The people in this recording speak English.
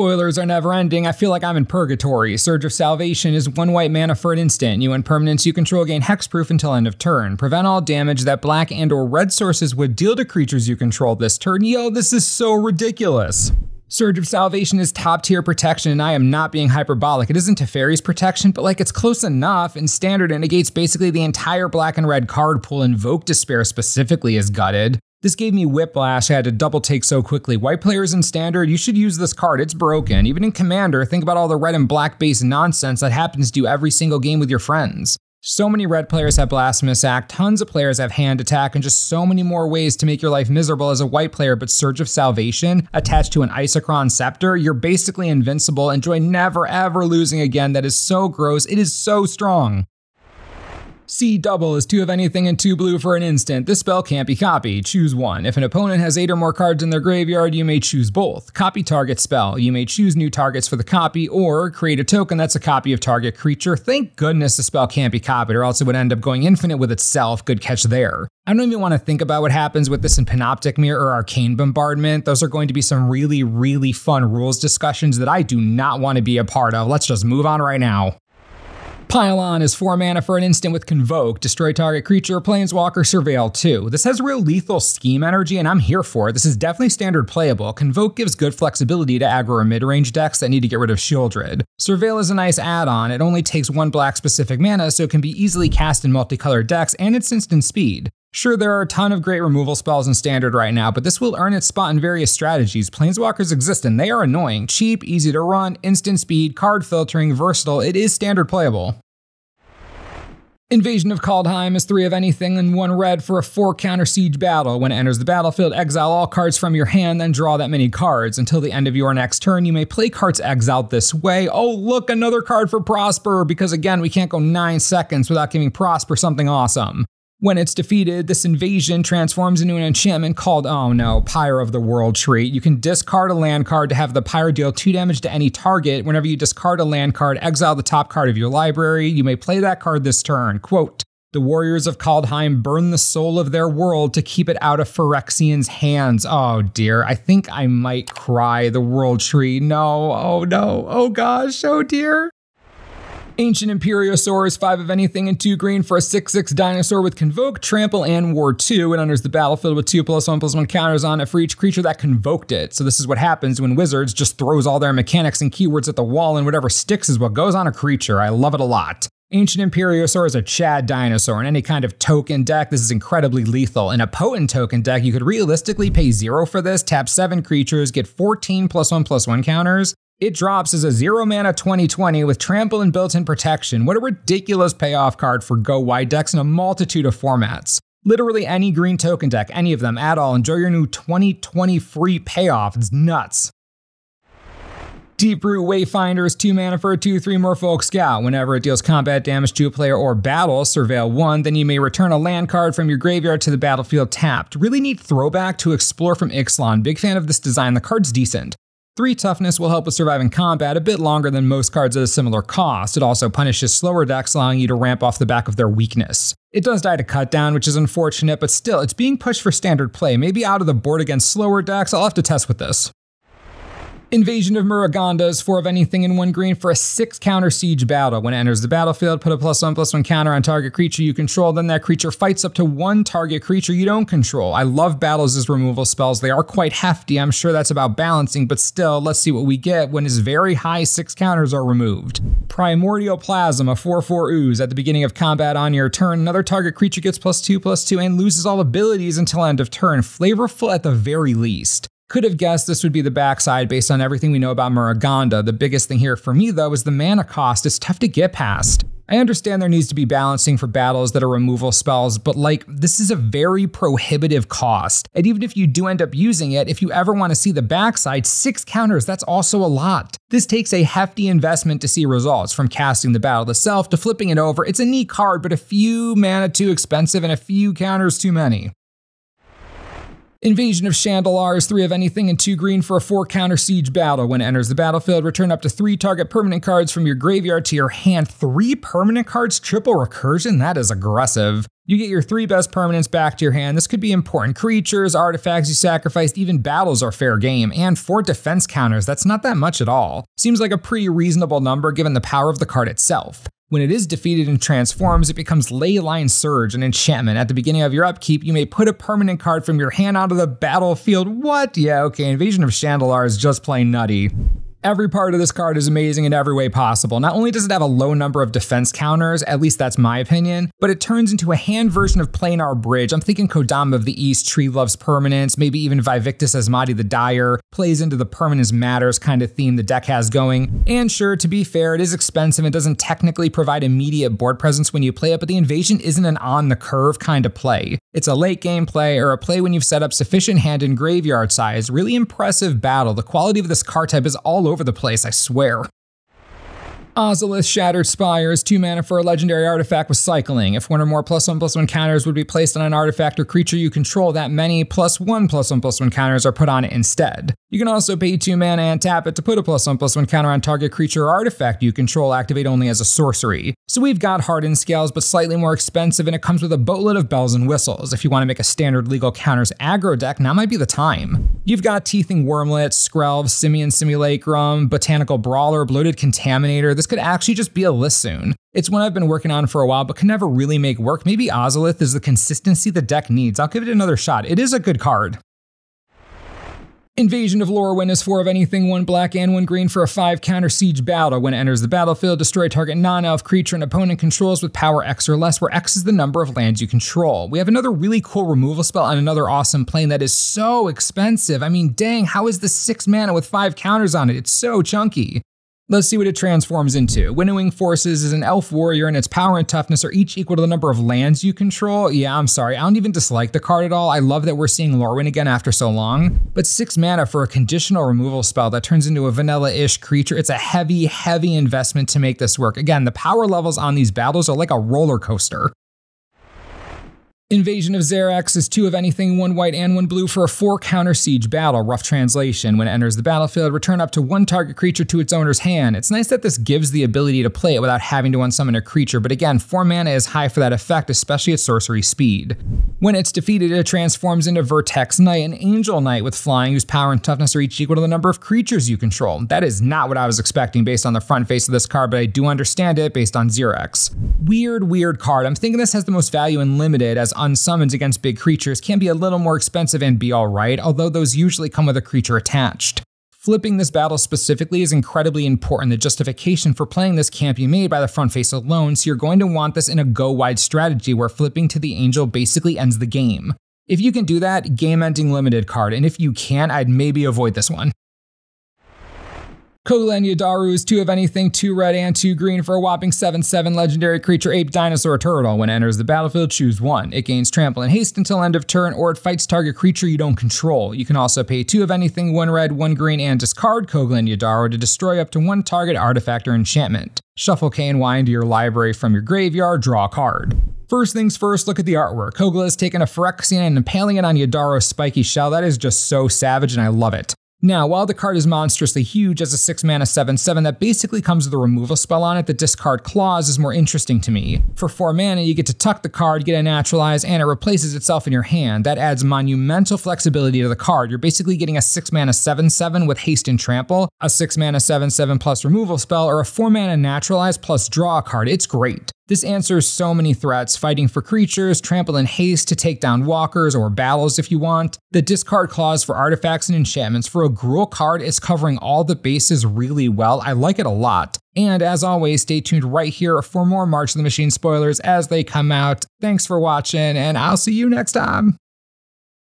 Spoilers are never ending. I feel like I'm in purgatory. Surge of Salvation is one white mana for an instant. You and permanents you control gain hexproof until end of turn. Prevent all damage that black and or red sources would deal to creatures you control this turn. Yo, this is so ridiculous. Surge of Salvation is top tier protection, and I am not being hyperbolic. It isn't Teferi's protection, but like it's close enough. In standard, it negates basically the entire black and red card pool. Invoke Despair specifically is gutted. This gave me whiplash. I had to double take so quickly. White players in standard, you should use this card. It's broken. Even in commander, think about all the red and black base nonsense that happens to you every single game with your friends. So many red players have Blasphemous Act, tons of players have Hand Attack, and just so many more ways to make your life miserable as a white player. But Surge of Salvation, attached to an Isochron Scepter, you're basically invincible. Enjoy never ever losing again. That is so gross. It is so strong. See double is two of anything and two blue for an instant. This spell can't be copied. Choose one. If an opponent has eight or more cards in their graveyard, you may choose both. Copy target spell. You may choose new targets for the copy or create a token that's a copy of target creature. Thank goodness the spell can't be copied or else it would end up going infinite with itself. Good catch there. I don't even want to think about what happens with this in Panoptic Mirror or Arcane Bombardment. Those are going to be some really, really fun rules discussions that I do not want to be a part of. Let's just move on right now. Pile On is 4 mana for an instant with Convoke, destroy target creature, Planeswalker, Surveil 2. This has real lethal scheme energy, and I'm here for it. This is definitely standard playable. Convoke gives good flexibility to aggro or mid-range decks that need to get rid of Sheoldred. Surveil is a nice add-on. It only takes one black specific mana, so it can be easily cast in multicolored decks, and it's instant speed. Sure, there are a ton of great removal spells in Standard right now, but this will earn its spot in various strategies. Planeswalkers exist and they are annoying. Cheap, easy to run, instant speed, card filtering, versatile. It is standard playable. Invasion of Kaldheim is three of anything and one red for a four counter siege battle. When it enters the battlefield, exile all cards from your hand, then draw that many cards. Until the end of your next turn, you may play cards exiled this way. Oh, look, another card for Prosper, because again, we can't go nine seconds without giving Prosper something awesome. When it's defeated, this invasion transforms into an enchantment called, oh no, Pyre of the World Tree. You can discard a land card to have the Pyre deal 2 damage to any target. Whenever you discard a land card, exile the top card of your library. You may play that card this turn. Quote, the warriors of Kaldheim burn the soul of their world to keep it out of Phyrexian's hands. Oh dear, I think I might cry. The World Tree. No, oh no, oh gosh, oh dear. Ancient Imperiosaur is 5 of anything and 2 green for a 6-6 dinosaur with Convoke, Trample, and Ward 2. It enters the battlefield with 2 plus 1 plus 1 counters on it for each creature that convoked it. So this is what happens when Wizards just throws all their mechanics and keywords at the wall and whatever sticks is what goes on a creature. I love it a lot. Ancient Imperiosaur is a Chad dinosaur. In any kind of token deck, this is incredibly lethal. In a potent token deck, you could realistically pay 0 for this, tap 7 creatures, get 14 plus 1 plus 1 counters, it drops as a 0 mana 2020 with trample and built in protection. What a ridiculous payoff card for Go Wide decks in a multitude of formats. Literally any green token deck, any of them at all, enjoy your new 2020 free payoff. It's nuts. Deeproot Wayfinder is 2 mana for a 2 3 Merfolk Scout. Whenever it deals combat damage to a player or battle, surveil 1, then you may return a land card from your graveyard to the battlefield tapped. Really neat throwback to explore from Ixalan. Big fan of this design, the card's decent. 3 toughness will help with surviving combat a bit longer than most cards at a similar cost. It also punishes slower decks, allowing you to ramp off the back of their weakness. It does die to cut down, which is unfortunate, but still, it's being pushed for standard play. Maybe out of the board against slower decks, I'll have to test with this. Invasion of Muraganda is four of anything in one green for a six counter siege battle. When it enters the battlefield, put a plus one plus one counter on target creature you control. Then that creature fights up to one target creature you don't control. I love battles as removal spells. They are quite hefty. I'm sure that's about balancing, but still, let's see what we get when his very high six counters are removed. Primordial Plasm, a 4 4 ooze. At the beginning of combat on your turn, another target creature gets plus two plus two and loses all abilities until end of turn. Flavorful at the very least. Could have guessed this would be the backside based on everything we know about Muraganda. The biggest thing here for me, though, is the mana cost is tough to get past. I understand there needs to be balancing for battles that are removal spells, but like, this is a very prohibitive cost. And even if you do end up using it, if you ever want to see the backside, six counters, that's also a lot. This takes a hefty investment to see results, from casting the battle itself to flipping it over. It's a neat card, but a few mana too expensive and a few counters too many. Invasion of Shandalar is 3 of anything and 2 green for a 4 counter siege battle. When it enters the battlefield, return up to 3 target permanent cards from your graveyard to your hand. 3 permanent cards, triple recursion? That is aggressive. You get your three best permanents back to your hand. This could be important creatures, artifacts you sacrificed, even battles are fair game, and four defense counters. That's not that much at all. Seems like a pretty reasonable number given the power of the card itself. When it is defeated and transforms, it becomes Leyline Surge, an enchantment. At the beginning of your upkeep, you may put a permanent card from your hand onto the battlefield. What? Yeah, okay, Invasion of Shandalar is just plain nutty. Every part of this card is amazing in every way possible. Not only does it have a low number of defense counters, at least that's my opinion, but it turns into a hand version of Planar Bridge. I'm thinking Kodama of the East, Tree Loves permanents, maybe even Vivictus Asmati the Dire, plays into the permanents Matters kind of theme the deck has going. And sure, to be fair, it is expensive and doesn't technically provide immediate board presence when you play it, but the Invasion isn't an on the curve kind of play. It's a late game play or a play when you've set up sufficient hand and graveyard size. Really impressive battle. The quality of this card type is all over the place, I swear. Ozolith Shattered Spires, 2 mana for a legendary artifact with cycling. If one or more plus 1 plus 1 counters would be placed on an artifact or creature you control, that many plus 1 plus 1 plus 1 counters are put on it instead. You can also pay 2 mana and tap it to put a plus 1 plus 1 counter on target creature or artifact you control, activate only as a sorcery. So we've got Hardened Scales, but slightly more expensive, and it comes with a boatload of bells and whistles. If you want to make a standard legal counters aggro deck, now might be the time. You've got Teething Wurmlet, Skrelv, Simian Simulacrum, Botanical Brawler, Bloated Contaminator. This could actually just be a list soon. It's one I've been working on for a while, but can never really make work. Maybe Ozolith is the consistency the deck needs. I'll give it another shot. It is a good card. Invasion of Lorwyn is four of anything, one black and one green for a five counter siege battle. When it enters the battlefield, destroy target non elf creature an opponent controls with power X or less, where X is the number of lands you control. We have another really cool removal spell on another awesome plane that is so expensive. I mean, dang, how is this six mana with five counters on it? It's so chunky. Let's see what it transforms into. Winnowing Forces is an elf warrior and its power and toughness are each equal to the number of lands you control. Yeah, I'm sorry, I don't even dislike the card at all. I love that we're seeing Lorwyn again after so long. But 6 mana for a conditional removal spell that turns into a vanilla-ish creature, it's a heavy, heavy investment to make this work. Again, the power levels on these battles are like a roller coaster. Invasion of Xerex is two of anything, one white and one blue for a four counter siege battle. Rough translation. When it enters the battlefield, return up to one target creature to its owner's hand. It's nice that this gives the ability to play it without having to unsummon a creature, but again, four mana is high for that effect, especially at sorcery speed. When it's defeated, it transforms into Vertex Knight, an angel knight with flying whose power and toughness are each equal to the number of creatures you control. That is not what I was expecting based on the front face of this card, but I do understand it based on Xerex. Weird, weird card. I'm thinking this has the most value in limited as unsummons against big creatures can be a little more expensive and be alright, although those usually come with a creature attached. Flipping this battle specifically is incredibly important. The justification for playing this can't be made by the front face alone, so you're going to want this in a go wide strategy where flipping to the angel basically ends the game. If you can do that, game ending limited card, and if you can't, I'd maybe avoid this one. Kogla and Yidaro is two of anything, two red and two green for a whopping 7-7 legendary creature ape dinosaur turtle. When it enters the battlefield, choose one. It gains trample and haste until end of turn, or it fights target creature you don't control. You can also pay two of anything, one red, one green, and discard Kogla and Yidaro to destroy up to one target artifact or enchantment. Shuffle K and Y into your library from your graveyard, draw a card. First things first, look at the artwork. Kogla has taken a Phyrexian and impaling it on Yidaro's spiky shell. That is just so savage and I love it. Now, while the card is monstrously huge as a 6 mana 7 7 that basically comes with a removal spell on it, the discard clause is more interesting to me. For 4 mana, you get to tuck the card, get a naturalize, and it replaces itself in your hand. That adds monumental flexibility to the card. You're basically getting a 6 mana 7 7 with haste and trample, a 6 mana 7 7 plus removal spell, or a 4 mana naturalize plus draw card. It's great. This answers so many threats, fighting for creatures, trample and haste to take down walkers or battles if you want. The discard clause for artifacts and enchantments for a Gruul card is covering all the bases really well. I like it a lot. And as always, stay tuned right here for more March of the Machine spoilers as they come out. Thanks for watching, and I'll see you next time.